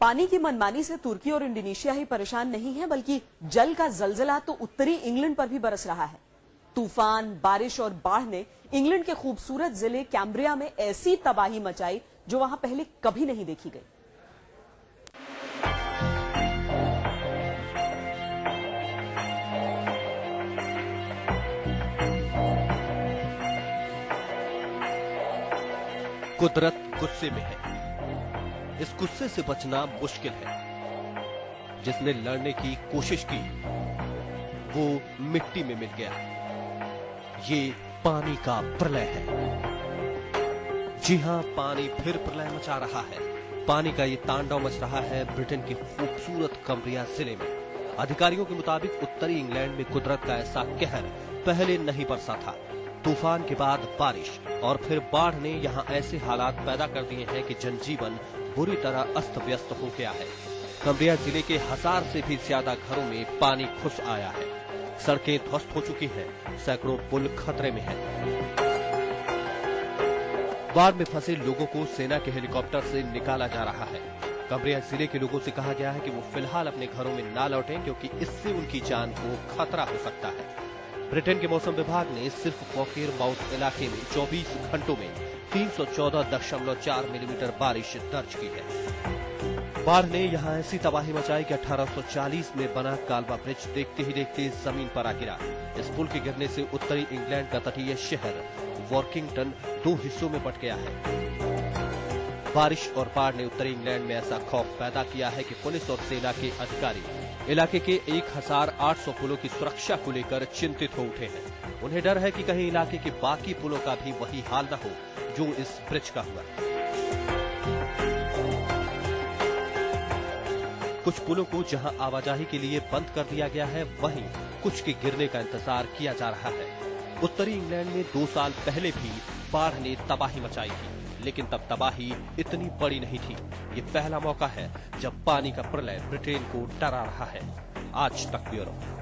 पानी की मनमानी से तुर्की और इंडोनेशिया ही परेशान नहीं है, बल्कि जल का जलजला तो उत्तरी इंग्लैंड पर भी बरस रहा है। तूफ़ान, बारिश और बाढ़ ने इंग्लैंड के खूबसूरत ज़िले कैम्ब्रिया में ऐसी तबाही मचाई जो वहाँ पहले कभी नहीं देखी गई। कुदरत गुस्से में है। इस गुस्से से बचना मुश्किल है। जिसने लड़ने की कोशिश की, वो मिट्टी में मिल गया। ये पानी का प्रलय है। जी हाँ, पानी फिर प्रलय मचा रहा है। पानी का ये तांडव मच रहा है ब्रिटेन के खूबसूरत कमरिया ज़िले में। अधिकारियों के मुताबिक उत्तरी इंग्लैंड में कुदरत का ऐसा कहर पहले नहीं बरसा था। तूफ़ान के बाद बारिश, और फिर बाढ़ ने यहाँ ऐसे हालात पैदा कर दिए हैं कि जनजीवन बुरी तरह अस्त व्यस्त हो गया है। कमरिया ज़िले के हज़ार से भी ज़्यादा घरों में पानी घुस आया है। सड़कें ध्वस्त हो चुकी हैं। सैकड़ों पुल खतरे में हैं। बाढ़ में फंसे लोगों को सेना के हेलीकॉप्टर से निकाला जा रहा है। कमरिया ज़िले के लोगों से कहा गया है कि वो फ़िलहाल अपने घरों में ना लौटें, क्योंकि इससे उनकी जान को खतरा हो सकता है। ब्रिटेन के मौसम विभाग ने सिर्फ़ पॉकेर माउथ इलाके में 24 घंटों में 314.4 मिलीमीटर बारिश दर्ज की है। बाढ़ ने यहाँ ऐसी तबाही मचाई कि 1840 में बना कालवा ब्रिज देखते ही देखते ज़मीन पर आ गिरा। इस पुल के गिरने से उत्तरी इंग्लैंड का तटीय शहर वॉर्किंगटन दो हिस्सों में बट गया है। बारिश और बाढ़ ने उत्तरी इंग्लैंड में ऐसा खौफ पैदा किया है कि पुलिस और सेना के अधिकारी इलाके के 1800 पुलों की सुरक्षा को लेकर चिंतित हो उठे हैं। उन्हें डर है कि कहीं इलाके के बाकी पुलों का भी वही हाल न हो, जो इस ब्रिज का हुआ। कुछ पुलों को जहाँ आवाजाही के लिए बंद कर दिया गया है, वहीं कुछ के गिरने का इंतज़ार किया जा रहा है। उत्तरी इंग्लैंड में दो साल पहले भी बाढ़ ने तबाही मचाई थी। लेकिन तब तबाही इतनी बड़ी नहीं थी। ये पहला मौका है जब पानी का प्रलय ब्रिटेन को डरा रहा है। आज तक ब्यूरो।